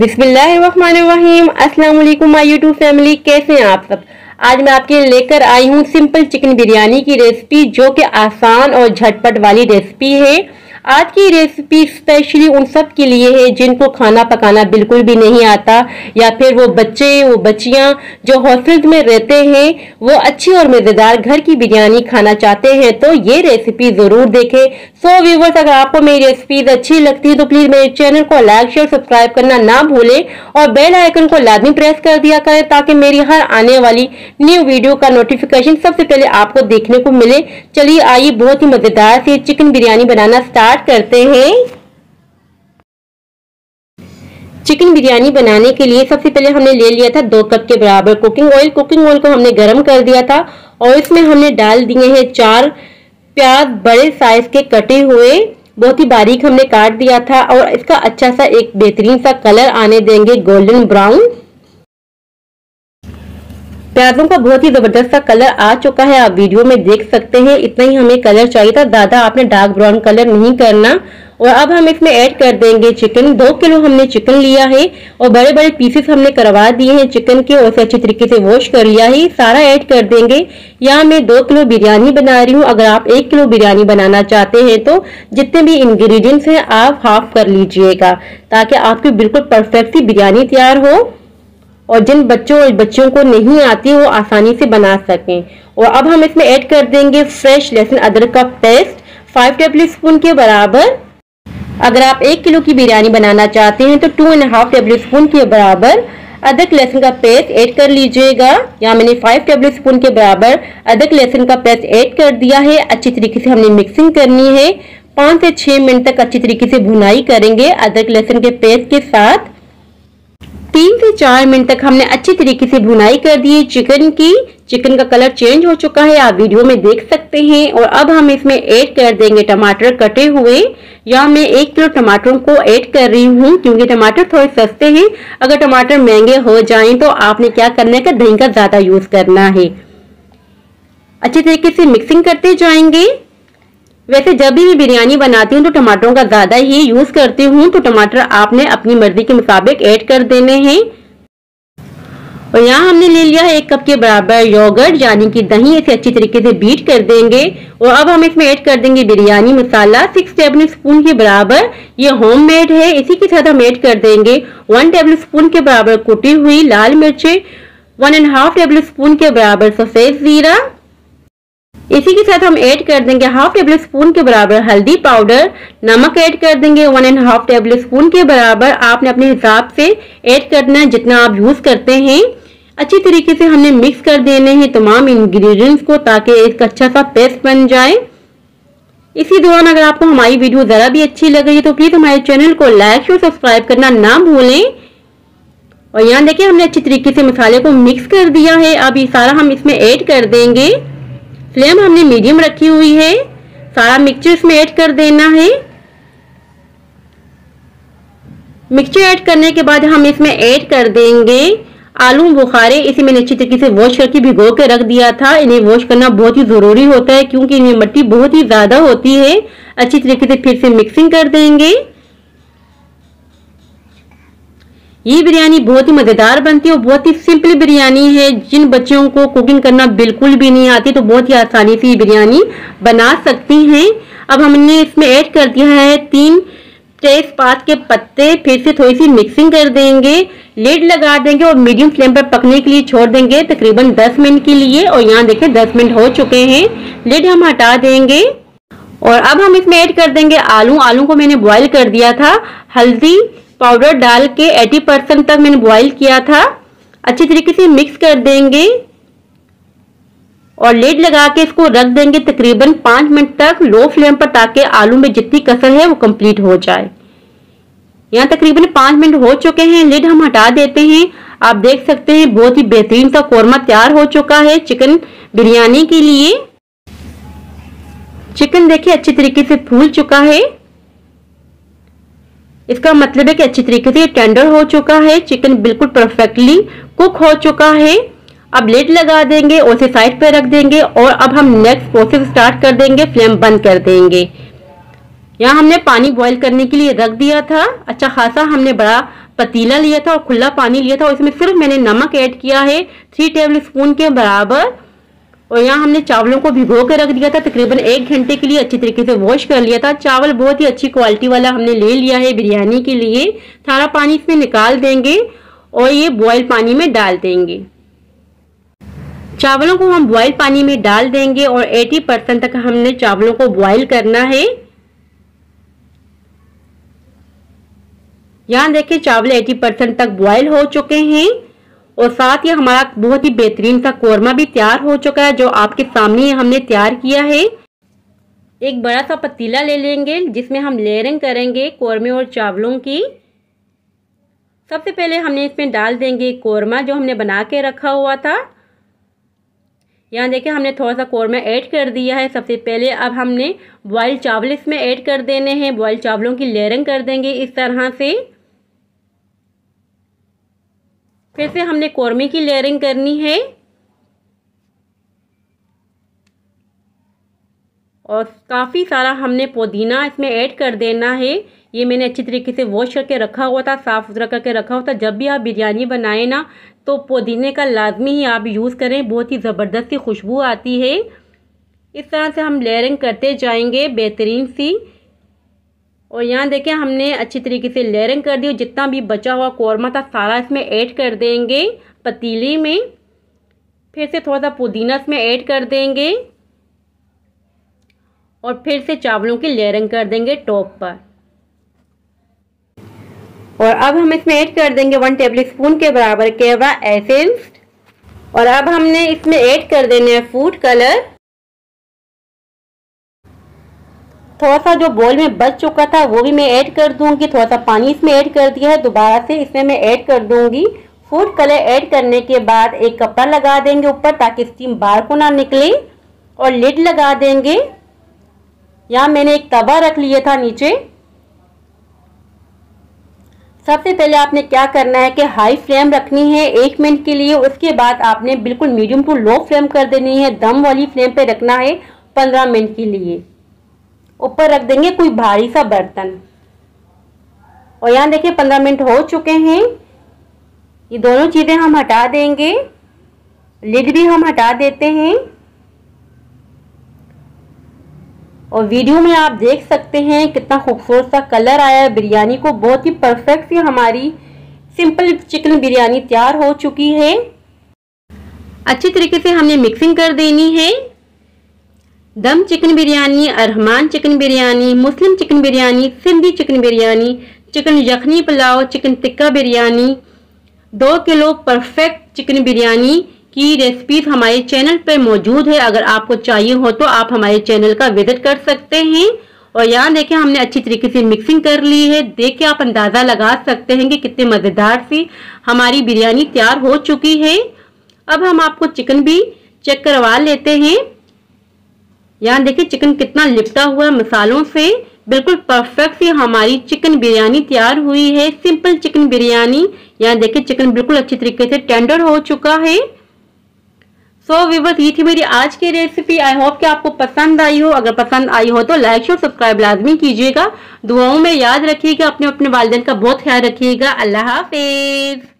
बिस्मिल्लाहिर्रहमानिर्रहीम। अस्सलाम my YouTube family, कैसे हैं आप सब? आज मैं आपके लेकर आई हूँ सिंपल चिकन बिरयानी की रेसिपी, जो कि आसान और झटपट वाली रेसिपी है। आज की रेसिपी स्पेशली उन सब के लिए है जिनको खाना पकाना बिल्कुल भी नहीं आता, या फिर वो बच्चे, वो बच्चियाँ जो हॉस्टल्स में रहते हैं, वो अच्छी और मज़ेदार घर की बिरयानी खाना चाहते हैं तो ये रेसिपी ज़रूर देखें। सो व्यूवर्स अगर आपको मेरी रेसिपीज़ अच्छी लगती है तो प्लीज़ मेरे चैनल को लाइक शेयर सब्सक्राइब करना ना भूलें और बेल आइकन को लाजमी प्रेस कर दिया करें ताकि मेरी हर आने वाली न्यू वीडियो का नोटिफिकेशन सबसे पहले आपको देखने को मिले। चलिए, आइए बहुत ही मज़ेदार से चिकन बिरयानी बनाना स्टार्ट स्टार्ट करते हैं। चिकन बिरयानी बनाने के लिए सबसे पहले हमने ले लिया था दो कप के बराबर कुकिंग ऑयल कुकिंग ऑयल को हमने गर्म कर दिया था और इसमें हमने डाल दिए हैं चार प्याज बड़े साइज़ के कटे हुए। बहुत ही बारीक हमने काट दिया था और इसका अच्छा सा एक बेहतरीन सा कलर आने देंगे गोल्डन ब्राउन प्याजों का बहुत ही ज़बरदस्त सा कलर आ चुका है, आप वीडियो में देख सकते हैं। इतना ही हमें कलर चाहिए था। ज़्यादा आपने डार्क ब्राउन कलर नहीं करना। और अब हम इसमें ऐड कर देंगे चिकन दो किलो हमने चिकन लिया है और बड़े बड़े पीसेस हमने करवा दिए हैं चिकन के और अच्छी तरीके से वॉश कर लिया है। सारा ऐड कर देंगे। यहाँ मैं दो किलो बिरयानी बना रही हूँ। अगर आप एक किलो बिरयानी बनाना चाहते हैं तो जितने भी इंग्रेडिएंट्स हैं, आप हाफ़ कर लीजिएगा ताकि आपकी बिल्कुल परफेक्ट सी बिरयानी तैयार हो। और जिन बच्चों और बच्चों को नहीं आती, वो आसानी से बना सकें। और अब हम इसमें ऐड कर देंगे फ्रेश लहसुन अदरक का पेस्ट फाइव टेबल स्पून के बराबर। अगर आप एक किलो की बिरयानी बनाना चाहते हैं तो two and half tablespoon के बराबर अदरक लहसुन का पेस्ट ऐड कर लीजिएगा। यहाँ मैंने फाइव टेबल स्पून के बराबर अदरक लहसुन का पेस्ट ऐड कर दिया है। अच्छी तरीके से हमने मिक्सिंग करनी है। पाँच से छह मिनट तक अच्छी तरीके से भुनाई करेंगे अदरक लहसुन के पेस्ट के साथ। तीन से चार मिनट तक हमने अच्छी तरीके से भुनाई कर दी है चिकन की। चिकन का कलर चेंज हो चुका है, आप वीडियो में देख सकते हैं। और अब हम इसमें ऐड कर देंगे टमाटर कटे हुए। या मैं एक किलो टमाटरों को ऐड कर रही हूँ, क्योंकि टमाटर थोड़े सस्ते हैं। अगर टमाटर महँगे हो जाएँ तो आपने क्या करना है दही का ज़्यादा यूज़ करना है। अच्छी तरीके से मिक्सिंग करते जाएँगे। वैसे जब भी मैं बिरयानी बनाती हूँ तो टमाटरों का ज़्यादा ही यूज़ करती हूँ तो टमाटर आपने अपनी मर्ज़ी के मुताबिक ऐड कर देने हैं। और यहाँ हमने ले लिया है एक कप के बराबर योगर्ट, यानी कि दही इसे अच्छी तरीके से बीट कर देंगे। और अब हम इसमें ऐड कर देंगे biryani masala six tablespoon के बराबर। ये होममेड है, इसी के साथ हम ऐड कर देंगे वन टेबल स्पून के बराबर कुटी हुई लाल मिर्चें one and half tablespoon के बराबर सफ़ेद जीरा। इसी के साथ हम ऐड कर देंगे हाफ़ टेबल स्पून के बराबर हल्दी पाउडर नमक ऐड कर देंगे one and half tablespoon के बराबर। आपने अपने हिसाब से ऐड करना है जितना आप यूज़ करते हैं। अच्छी तरीके से हमने मिक्स कर देने हैं तमाम इंग्रेडिएंट्स को ताकि एक अच्छा सा पेस्ट बन जाए। इसी दौरान अगर आपको हमारी वीडियो जरा भी अच्छी लग रही है तो प्लीज़ हमारे चैनल को लाइक और सब्सक्राइब करना ना भूलें। और यहाँ देखिए हमने अच्छी तरीके से मसाले को मिक्स कर दिया है। अब ये सारा हम इसमें ऐड कर देंगे। फ्लेम हमने मीडियम रखी हुई है। सारा मिक्सचर इसमें ऐड कर देना है। मिक्सचर ऐड करने के बाद हम इसमें ऐड कर देंगे। आलू बुखारे, इसे मैंने अच्छी तरीके से वॉश करके भिगो के रख दिया था। इन्हें वॉश करना बहुत ही ज़रूरी होता है क्योंकि इनमें मट्टी बहुत ही ज़्यादा होती है। अच्छी तरीके से फिर से मिक्सिंग कर देंगे। ये बिरयानी बहुत ही मज़ेदार बनती है और बहुत ही सिंपल बिरयानी है। जिन बच्चों को कुकिंग करना बिल्कुल भी नहीं आती तो बहुत ही आसानी से ये बिरयानी बना सकती हैं। अब हमने इसमें ऐड कर दिया है तीन तेज पात के पत्ते। फिर से थोड़ी सी मिक्सिंग कर देंगे। लेड लगा देंगे और मीडियम फ्लेम पर पकने के लिए छोड़ देंगे तकरीबन 10 मिनट के लिए। और यहाँ देखिए 10 मिनट हो चुके हैं। लेड हम हटा देंगे। और अब हम इसमें ऐड कर देंगे आलू। आलू को मैंने बॉईल कर दिया था। हल्दी पाउडर डाल के 80 परसेंट तक मैंने बॉईल किया था। अच्छी तरीके से मिक्स कर देंगे और लेड लगा के इसको रख देंगे तकरीबन पाँच मिनट तक। लो फ्लेम पर ताकि आलू में जितनी कसर है वो कंप्लीट हो जाए। यहाँ तकरीबन पाँच मिनट हो चुके हैं। लिड हम हटा देते हैं। आप देख सकते हैं बहुत ही बेहतरीन सा कौरमा तैयार हो चुका है चिकन बिरयानी के लिए। चिकन देखिए अच्छी तरीके से फूल चुका है। इसका मतलब है कि अच्छी तरीके से टेंडर हो चुका है चिकन बिल्कुल परफेक्टली कुक हो चुका है। अब लेट लगा देंगे और उसे साइड पे रख देंगे और अब हम नेक्स्ट प्रोसेस स्टार्ट कर देंगे फ्लेम बंद कर देंगे। यहाँ हमने पानी बॉईल करने के लिए रख दिया था। अच्छा खासा हमने बड़ा पतीला लिया था और खुला पानी लिया था और इसमें सिर्फ़ मैंने नमक ऐड किया है थ्री टेबल स्पून के बराबर। और यहाँ हमने चावलों को भिगो के रख दिया था, तकरीबन एक घंटे के लिए अच्छी तरीके से वॉश कर लिया था। चावल बहुत ही अच्छी क्वालिटी वाला हमने ले लिया है बिरयानी के लिए। सारा पानी इसमें निकाल देंगे और ये बॉयल पानी में डाल देंगे। चावलों को हम बॉयल पानी में डाल देंगे और 80 परसेंट तक हमने चावलों को बॉयल करना है। यहाँ देखिए चावल 80 परसेंट तक बॉयल हो चुके हैं। और साथ ही हमारा बहुत ही बेहतरीन सा कौरमा भी तैयार हो चुका है, जो आपके सामने हमने तैयार किया है। एक बड़ा सा पतीला ले लेंगे, जिसमें हम लेयरिंग करेंगे कौरमे और चावलों की। सबसे पहले हमने इसमें डाल देंगे कौरमा, जो हमने बना के रखा हुआ था। यहाँ देखिए, हमने थोड़ा सा कौरमा ऐड कर दिया है। सबसे पहले अब हमने बॉयल चावल इसमें ऐड कर देने हैं। बॉयल चावलों की लेयरिंग कर देंगे इस तरह से। फिर से हमने कौरमे की लेयरिंग करनी है। और काफ़ी सारा हमने पुदीना इसमें ऐड कर देना है। ये मैंने अच्छी तरीके से वॉश करके रखा हुआ था साफ़ सुथरा करके रखा हुआ था। जब भी आप बिरयानी बनाएँ ना तो पुदीने का लाजमी ही आप यूज़ करें। बहुत ही ज़बरदस्त सी खुशबू आती है। इस तरह से हम लेयरिंग करते जाएँगे बेहतरीन सी। और यहाँ देखें, हमने अच्छी तरीके से लेयरिंग कर दी और जितना भी बचा हुआ कौरमा था, सारा इसमें ऐड कर देंगे। पतीली में, फिर से थोड़ा सा पुदीना इसमें ऐड कर देंगे। और फिर से चावलों की लेयरिंग कर देंगे टॉप पर। और अब हम इसमें ऐड कर देंगे वन टेबल स्पून के बराबर केवड़ा एसेंस और अब हमने इसमें ऐड कर देने हैं फ़ूड कलर थोड़ा सा जो बॉल में बच चुका था, वो भी मैं ऐड कर दूँगी। थोड़ा सा पानी इसमें ऐड कर दिया है, दोबारा से इसमें मैं ऐड कर दूँगी। फ़ूड कलर ऐड करने के बाद एक कपड़ा लगा देंगे ऊपर ताकि स्टीम बाहर को ना निकले और लिड लगा देंगे। यहाँ मैंने एक तवा रख लिया था नीचे। सबसे पहले आपने क्या करना है कि हाई फ्लेम रखनी है एक मिनट के लिए, उसके बाद आपने बिल्कुल मीडियम टू लो फ्लेम कर देनी है। दम वाली फ्लेम पे रखना है पंद्रह मिनट के लिए। ऊपर रख देंगे, कोई भारी सा बर्तन। और यहाँ देखिए, पंद्रह मिनट हो चुके हैं। ये दोनों चीज़ें हम हटा देंगे। लिड भी हम हटा देते हैं। और वीडियो में आप देख सकते हैं कितना खूबसूरत सा कलर आया है बिरयानी को। बहुत ही परफेक्ट सी हमारी सिंपल चिकन बिरयानी तैयार हो चुकी है। अच्छी तरीके से हमने मिक्सिंग कर देनी है। Dum chicken biryani, अरहमान chicken biryani, Muslim chicken biryani, Sindhi chicken biryani, chicken yakhni pulao, chicken tikka biryani, दो किलो परफेक्ट चिकन बिरयानी की रेसिपीज़ हमारे चैनल पर मौजूद है। अगर आपको चाहिए हो तो आप हमारे चैनल का विज़िट कर सकते हैं। और यहाँ देखें हमने अच्छी तरीके से मिक्सिंग कर ली है। देख के आप अंदाज़ा लगा सकते हैं कि कितने मज़ेदार सी हमारी बिरयानी तैयार हो चुकी है। अब हम आपको चिकन भी चेक करवा लेते हैं। यहाँ देखिए चिकन कितना लिपटा हुआ है मसालों से। बिल्कुल परफेक्ट सी हमारी चिकन बिरयानी तैयार हुई है। Simple chicken biryani. यहाँ देखिए चिकन बिल्कुल अच्छी तरीके से टेंडर हो चुका है। सो so, विवर्स ये थी मेरी आज की रेसिपी आई होप कि आपको पसंद आई हो। अगर पसंद आई हो तो लाइक और सब्सक्राइब लाजमी कीजिएगा। दुआओं में याद रखिएगा। अपने अपने वालदेन का बहुत ख्याल रखिएगा। अल्लाह हाफिज़।